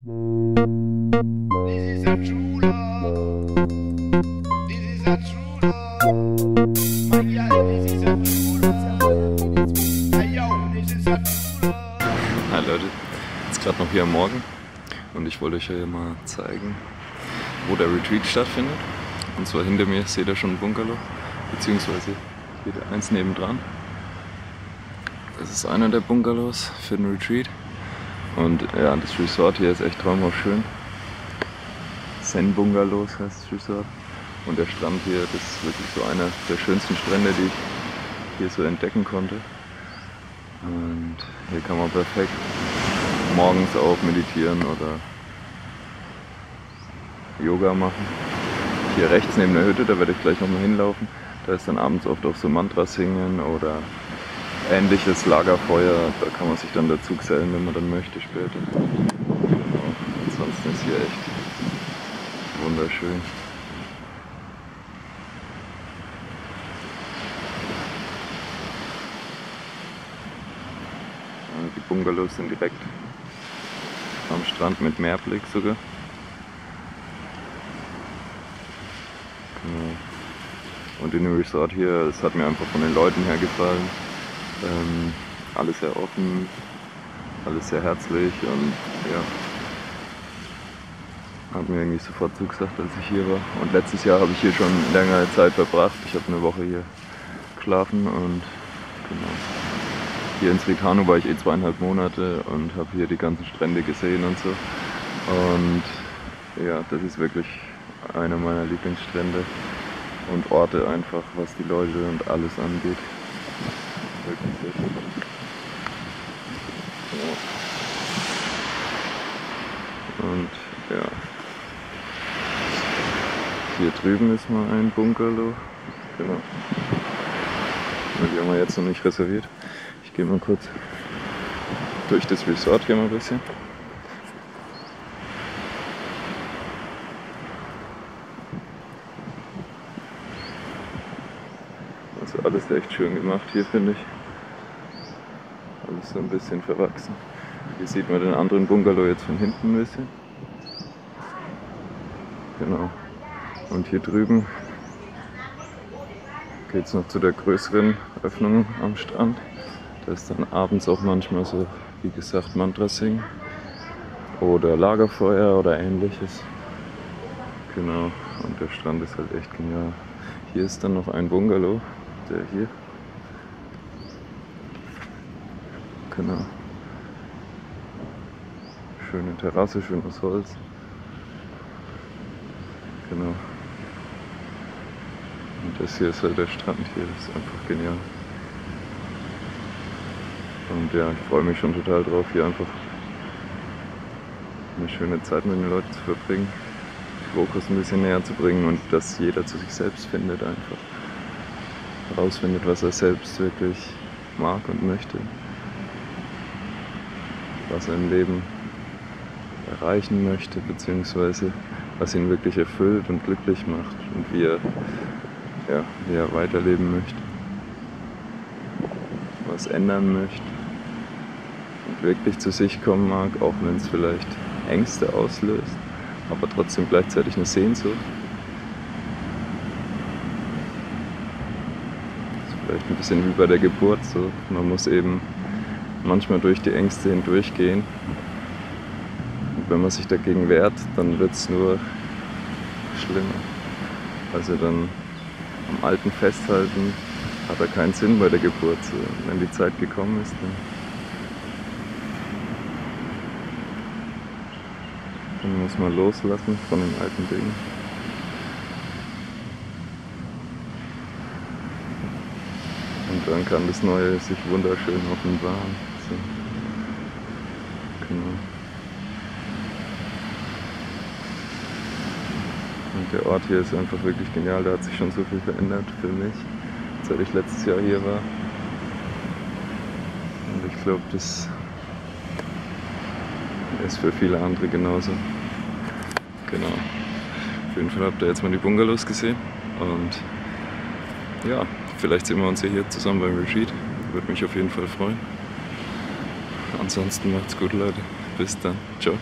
Hi Leute, jetzt gerade noch hier am Morgen und ich wollte euch hier mal zeigen, wo der Retreat stattfindet. Und zwar hinter mir seht ihr schon ein Bungalow, beziehungsweise hier der eins nebendran. Das ist einer der Bungalows für den Retreat. Und ja, das Resort hier ist echt traumhaft schön. Zen Bungalows heißt das Resort. Und der Strand hier, das ist wirklich so einer der schönsten Strände, die ich hier so entdecken konnte. Und hier kann man perfekt morgens auch meditieren oder Yoga machen. Hier rechts neben der Hütte, da werde ich gleich nochmal hinlaufen. Da ist dann abends oft auch so Mantras singen oder ähnliches Lagerfeuer. Da kann man sich dann dazu gesellen, wenn man dann möchte später. Genau. Ansonsten ist hier echt wunderschön. Die Bungalows sind direkt am Strand mit Meerblick sogar. Genau. Und in dem Resort hier, das hat mir einfach von den Leuten her gefallen. Ähm, alles sehr offen, alles sehr herzlich und ja, hat mir irgendwie sofort zugesagt, als ich hier war. Und letztes Jahr habe ich hier schon längere Zeit verbracht. Ich habe eine Woche hier geschlafen und genau. Hier in Srikano war ich eh zweieinhalb Monate und habe hier die ganzen Strände gesehen und so. Und ja, das ist wirklich einer meiner Lieblingsstrände und Orte einfach, was die Leute und alles angeht. Wirklich sehr schön. Ja. Und ja. Hier drüben ist mal ein Bungalow. Genau. Die haben wir jetzt noch nicht reserviert. Ich gehe mal kurz durch das Resort hier mal ein bisschen. Also alles echt schön gemacht hier, finde ich. So ein bisschen verwachsen. Hier sieht man den anderen Bungalow jetzt von hinten ein bisschen. Genau. Und hier drüben geht es noch zu der größeren Öffnung am Strand. Da ist dann abends auch manchmal so, wie gesagt, Mantra singen oder Lagerfeuer oder ähnliches. Genau, und der Strand ist halt echt genial. Hier ist dann noch ein Bungalow, der hier. Genau. Schöne Terrasse, schönes Holz. Genau. Und das hier ist halt der Strand hier, das ist einfach genial. Und ja, ich freue mich schon total drauf, hier einfach eine schöne Zeit mit den Leuten zu verbringen, die Fokus ein bisschen näher zu bringen und dass jeder zu sich selbst findet einfach. Herausfindet, was er selbst wirklich mag und möchte. Was er im Leben erreichen möchte, beziehungsweise was ihn wirklich erfüllt und glücklich macht und wie er, ja, wie er weiterleben möchte, was ändern möchte und wirklich zu sich kommen mag, auch wenn es vielleicht Ängste auslöst, aber trotzdem gleichzeitig eine Sehnsucht. Das ist vielleicht ein bisschen wie bei der Geburt so. Man muss eben manchmal durch die Ängste hindurchgehen und wenn man sich dagegen wehrt, dann wird es nur schlimmer. Also dann am Alten festhalten hat er keinen Sinn bei der Geburt. Wenn die Zeit gekommen ist, dann, dann muss man loslassen von den alten Dingen. Und dann kann das Neue sich wunderschön offenbaren. So. Genau. Und der Ort hier ist einfach wirklich genial. Da hat sich schon so viel verändert für mich, seit ich letztes Jahr hier war. Und ich glaube, das ist für viele andere genauso. Genau. Auf jeden Fall habt ihr jetzt mal die Bungalows gesehen. Und ja, vielleicht sehen wir uns ja hier zusammen beim Retreat. Würde mich auf jeden Fall freuen. Ansonsten macht's gut, Leute. Bis dann. Ciao.